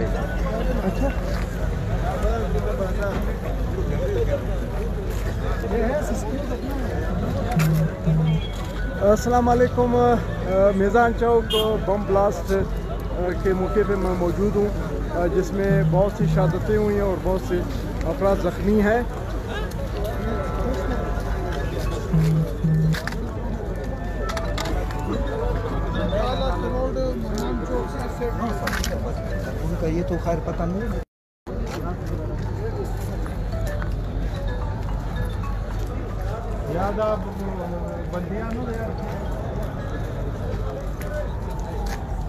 पे अच्छा। अस्सलाम वालेकुम मेज़ान चौक बम ब्लास्ट के मौके पे मैं मौजूद हूँ। जिसमें बहुत सी शहादतें हुई हैं और बहुत से अफराद ज़ख्मी हैं। उनका ये तो खैर पता नहीं। ज़्यादा बंदियाँ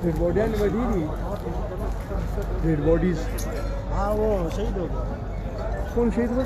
डेड बॉडियाँ वही थी। डेड बॉडीज हाँ वो शहीद हो गया। कौन शहीद हुआ?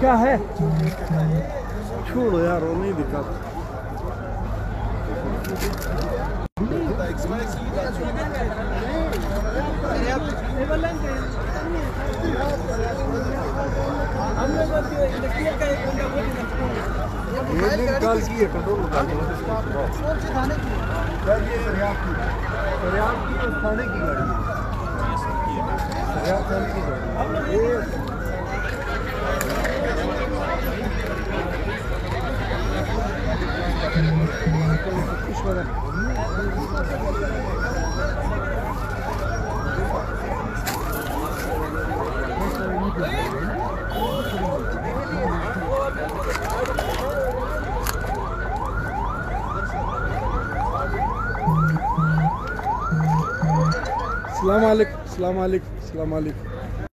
क्या है छोड़ो यार वो नहीं दिखा ये निकाल की है कंट्रोल सर ये सरियाब की सरियाब की और थाने की गाड़ी है सरियाब थाने की गाड़ी ये कुछ वाला Selamünaleyküm, selamünaleyküm, selamünaleyküm.